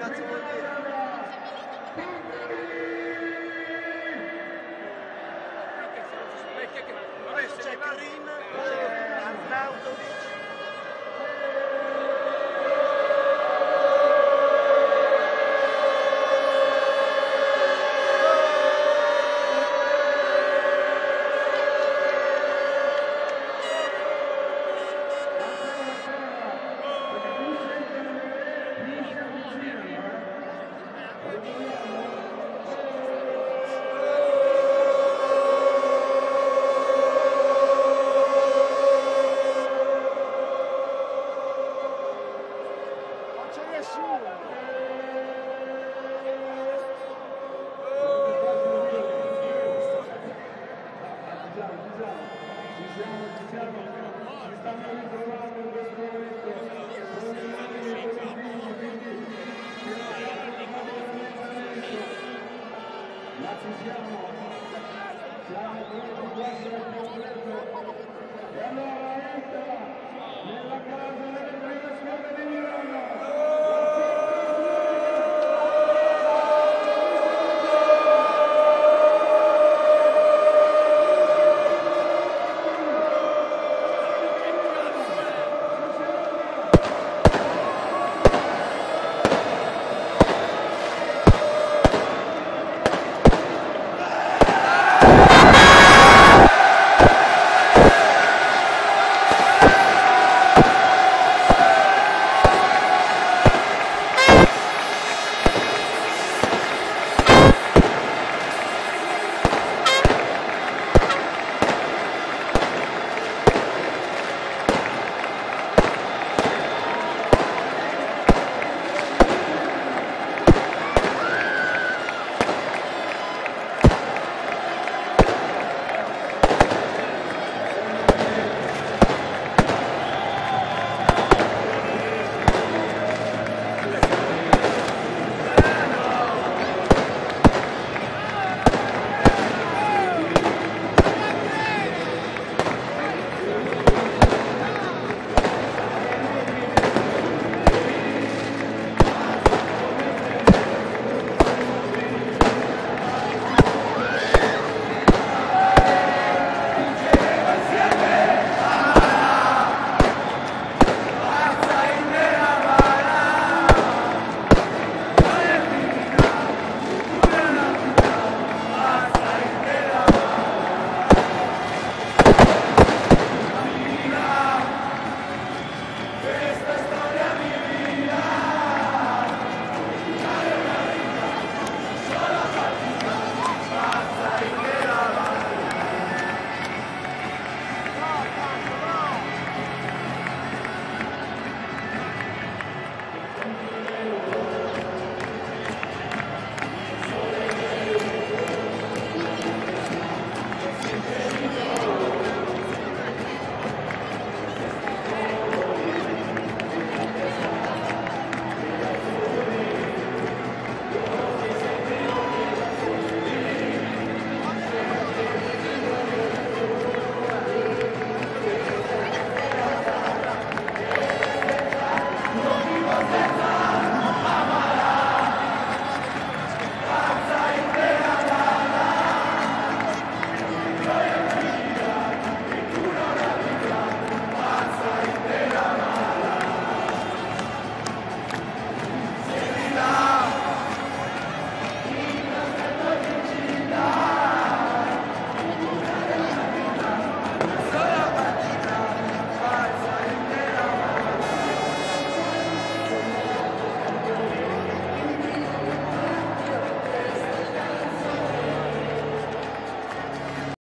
got to Gracias, señor.